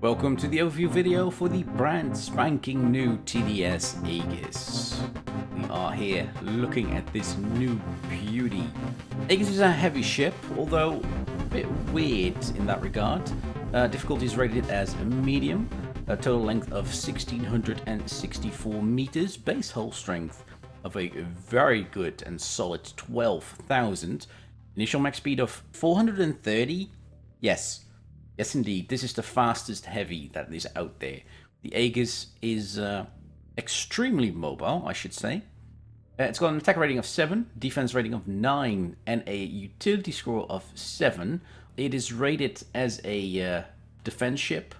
Welcome to the overview video for the brand spanking new TDS Aegis. We are here looking at this new beauty. Aegis is a heavy ship, although a bit weird in that regard. Uh, difficulty is rated as medium, a total length of 1664 meters, base hull strength of a very good and solid 12,000, initial max speed of 430. Yes, Yes, indeed. This is the fastest heavy that is out there. The Aegis is uh, extremely mobile, I should say. Uh, it's got an attack rating of 7, defense rating of 9, and a utility score of 7. It is rated as a uh, defense ship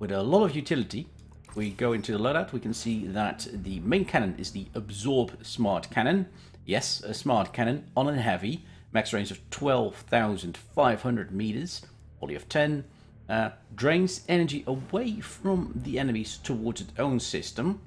with a lot of utility. We go into the loadout, we can see that the main cannon is the Absorb Smart Cannon. Yes, a smart cannon on a heavy, max range of 12,500 meters of 10, uh, drains energy away from the enemies towards its own system,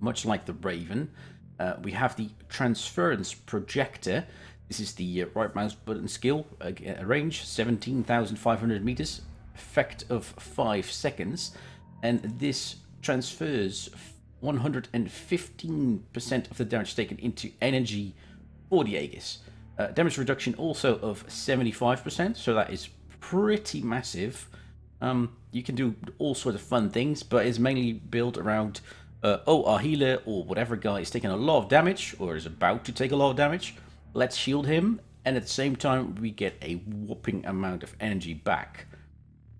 much like the Raven. Uh, we have the Transference Projector. This is the uh, right mouse button skill, uh, range 17,500 meters, effect of 5 seconds, and this transfers 115% of the damage taken into energy for the Aegis. Uh, damage reduction also of 75%, so that is pretty massive. Um, you can do all sorts of fun things, but it's mainly built around, uh, oh, our healer or whatever guy is taking a lot of damage or is about to take a lot of damage. Let's shield him, and at the same time, we get a whopping amount of energy back.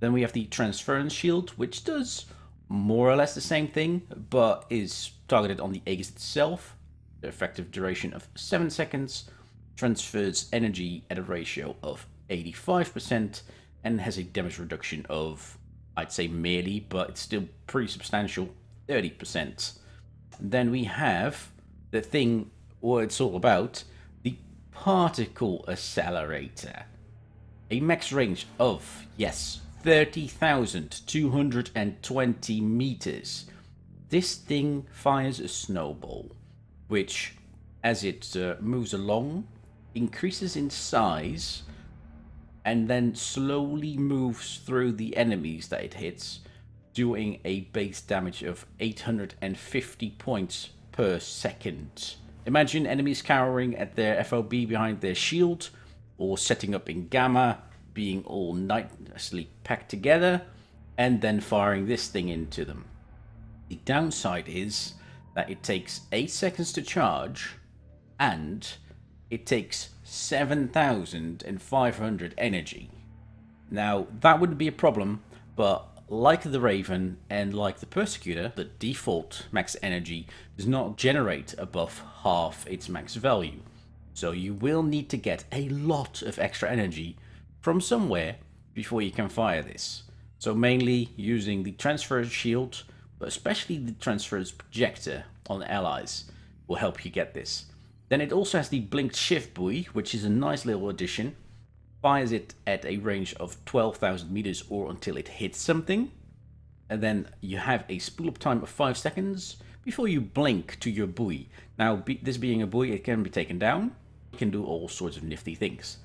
Then we have the Transference Shield, which does more or less the same thing, but is targeted on the Aegis itself. The effective duration of 7 seconds transfers energy at a ratio of 85% and has a damage reduction of, I'd say merely, but it's still pretty substantial, 30%. Then we have the thing what it's all about, the particle accelerator. A max range of, yes, 30,220 meters. This thing fires a snowball, which, as it uh, moves along, increases in size and then slowly moves through the enemies that it hits, doing a base damage of 850 points per second. Imagine enemies cowering at their FOB behind their shield, or setting up in Gamma, being all nicely packed together, and then firing this thing into them. The downside is that it takes 8 seconds to charge, and it takes 7,500 energy. Now, that wouldn't be a problem, but like the Raven and like the Persecutor, the default max energy does not generate above half its max value. So you will need to get a lot of extra energy from somewhere before you can fire this. So mainly using the transfer shield, but especially the transference projector on allies will help you get this. Then it also has the blinked shift buoy, which is a nice little addition. Fires it at a range of 12,000 meters or until it hits something. And then you have a spool up time of 5 seconds before you blink to your buoy. Now, be, this being a buoy, it can be taken down. You can do all sorts of nifty things.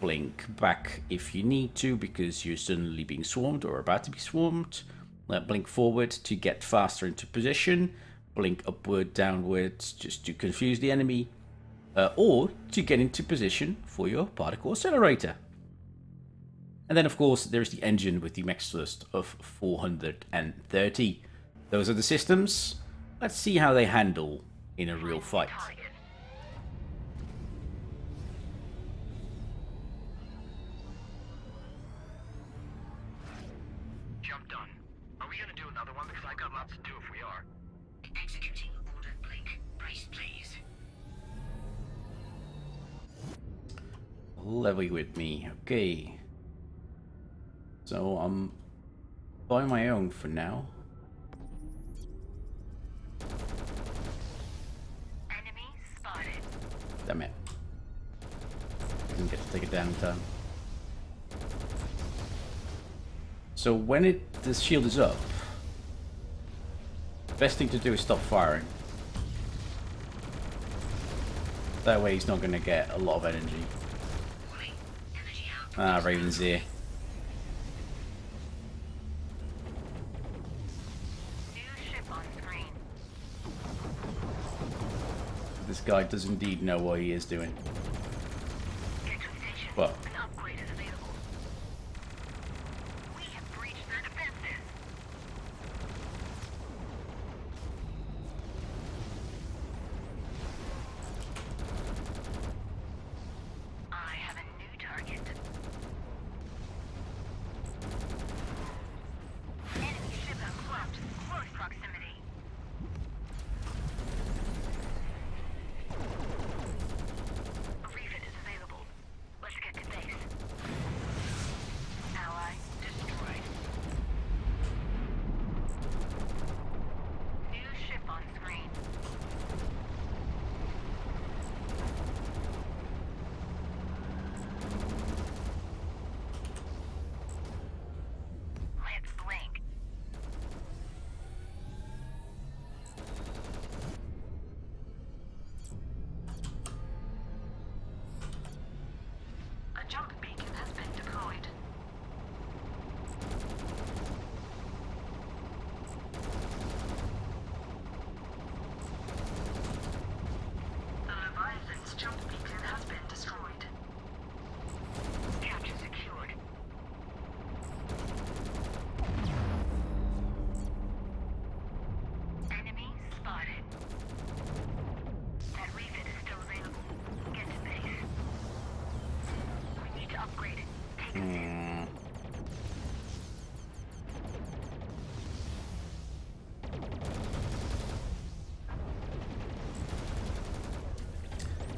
Blink back if you need to because you're suddenly being swarmed or about to be swarmed. Blink forward to get faster into position blink upward, downwards, just to confuse the enemy, uh, or to get into position for your particle accelerator. And then, of course, there's the engine with the max thrust of 430. Those are the systems. Let's see how they handle in a real fight. Levy with me. Okay. So I'm by my own for now. Enemy spotted. Damn it. Didn't get to take a down turn. So when it the shield is up, best thing to do is stop firing. That way he's not going to get a lot of energy. Ah, Raven's here. This guy does indeed know what he is doing. But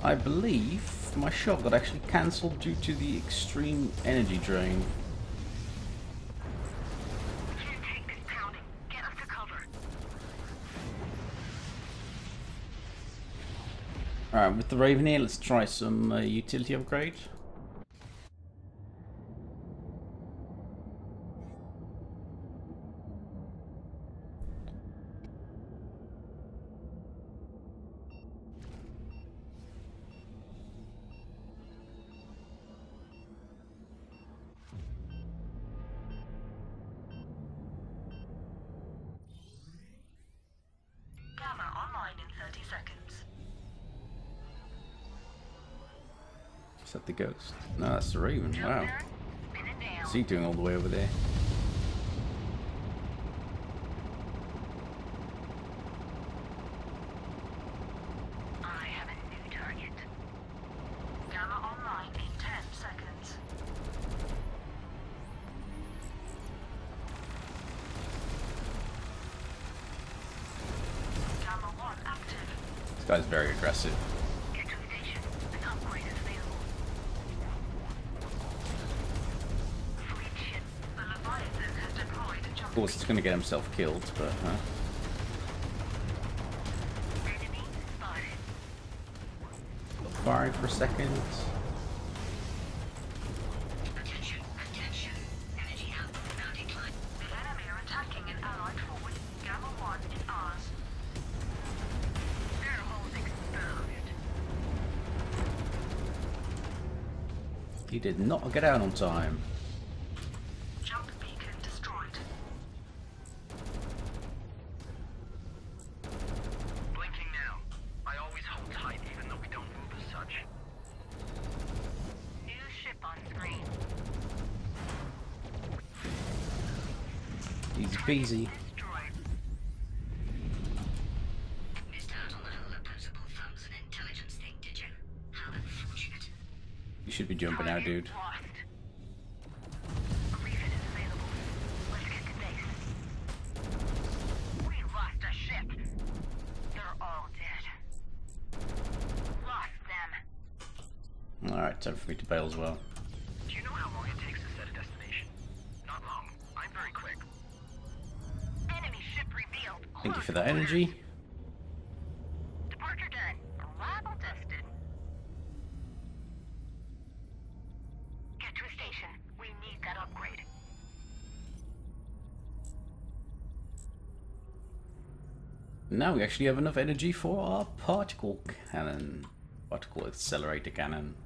I believe my shot got actually cancelled due to the extreme energy drain. Alright, with the Raven here, let's try some uh, utility upgrade. Is that the ghost? No, that's the raven. Wow. What's he doing all the way over there? This guy's very aggressive. Course he's going to get himself killed, but... Uh, firing for a second. He did not get out on time. Easy You should be jumping out, dude. Alright, time for me to bail as well. Thank you for that energy. Departure done. Arrival tested. Get to a station. We need that upgrade. Now we actually have enough energy for our particle cannon. Particle accelerator cannon.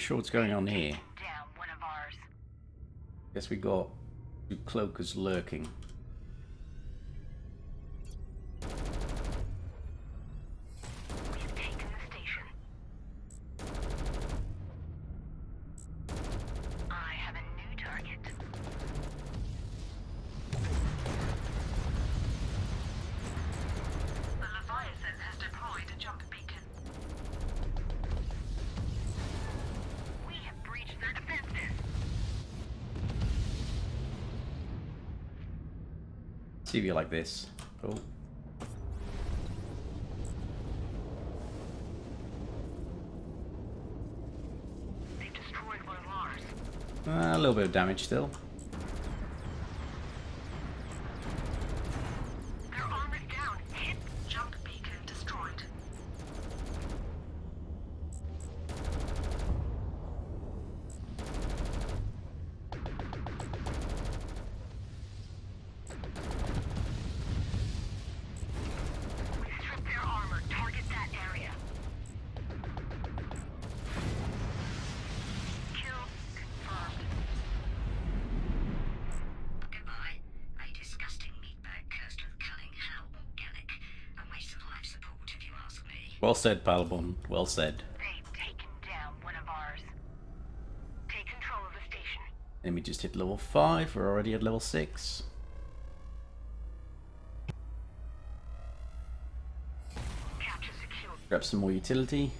Sure what's going on here. Down one of ours. Guess we got two cloakers lurking. See you like this. Oh, They've destroyed one of ours. uh, a little bit of damage still. Well said, Palabon. Well said. They've taken down one of ours. Take control of the station. Let me just hit level 5. We're already at level 6. Capture secured. Grab some more. Utility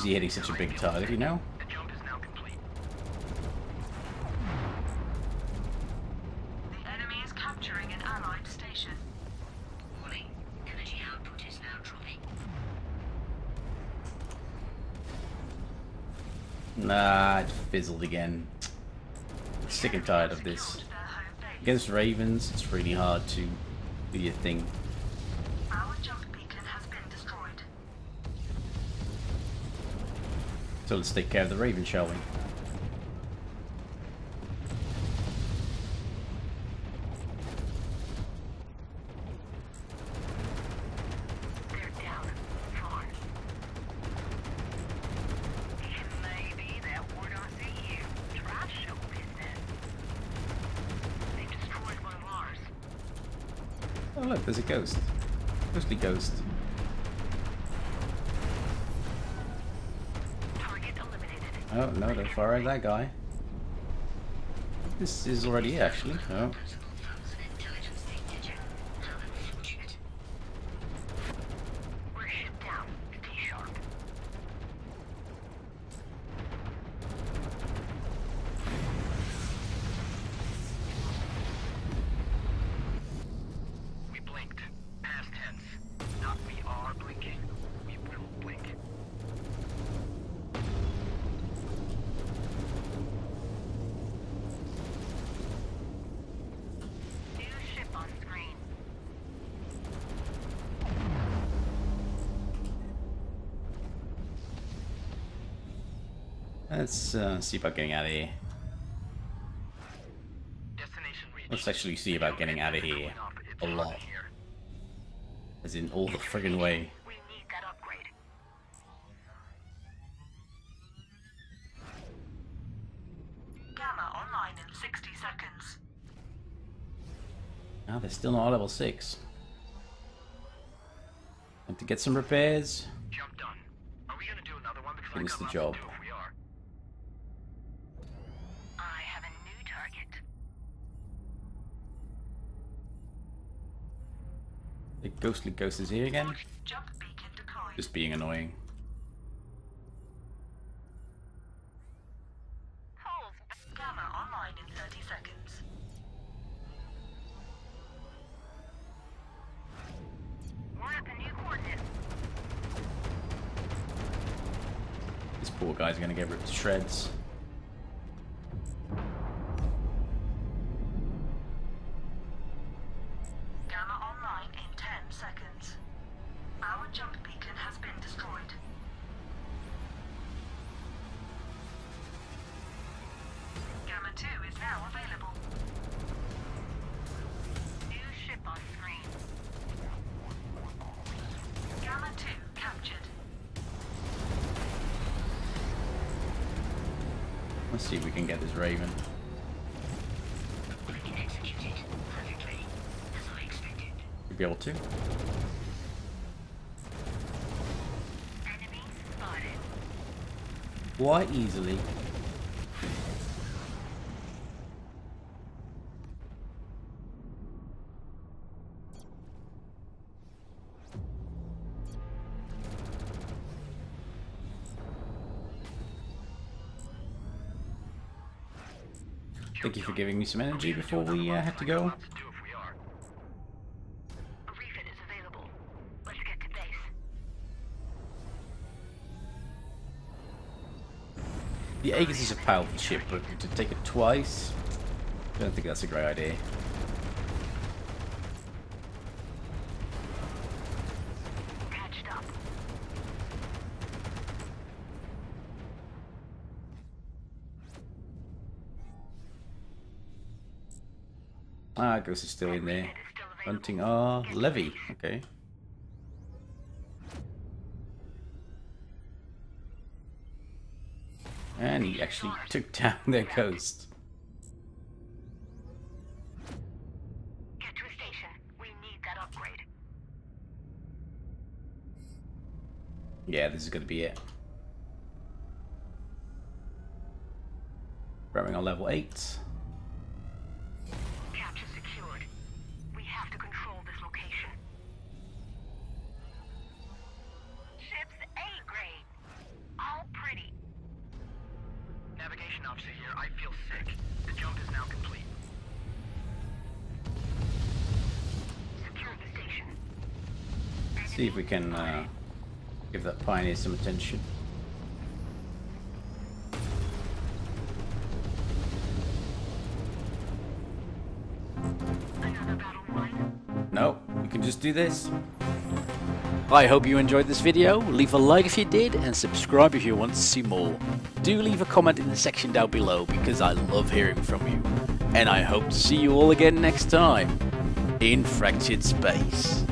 Not easy hitting such a big target, you know? The jump is now complete. The enemy is capturing an allied station. Warning. Energy output is now dropping. Nah, it fizzled again. Sick and tired of this. Secured their home base. Against Ravens, it's really hard to do your thing. So let's take care of the Raven, shall we? They're down. Far. Maybe that would not see you. Try show business. They've destroyed one of ours. Oh look, there's a ghost. Ghostly ghost. Oh no, don't fire at that guy. This is already actually. Oh. Let's uh, see about getting out of here. Let's actually see about getting out of here Going up. It's a lot. As in all the friggin' way. We need that upgrade. Gamma online in 60 seconds. Ah, they're still not level 6. Have to get some repairs. Jump done. Are The ghostly ghost is here again. Jump beacon deployed. Just being annoying. Holes. Online in 30 seconds. We're at the new coordinates. This poor guy's gonna get ripped to shreds. Let's see if we can get this Raven. I can execute it perfectly, as I expected. You'll be able to. Quite easily. Thank you for giving me some energy before we uh, had to go. The Aegis is a powerful ship, but to take it twice, I don't think that's a great idea. Ah, Ghost is still in there. Hunting R. Levy. Okay. And he actually took down their ghost. Get to a station. We need that upgrade. Yeah, this is going to be it. Grabbing on level 8. See if we can uh, give that pioneer some attention. No, we can just do this. I hope you enjoyed this video. Leave a like if you did and subscribe if you want to see more. Do leave a comment in the section down below because I love hearing from you. And I hope to see you all again next time in Fractured Space.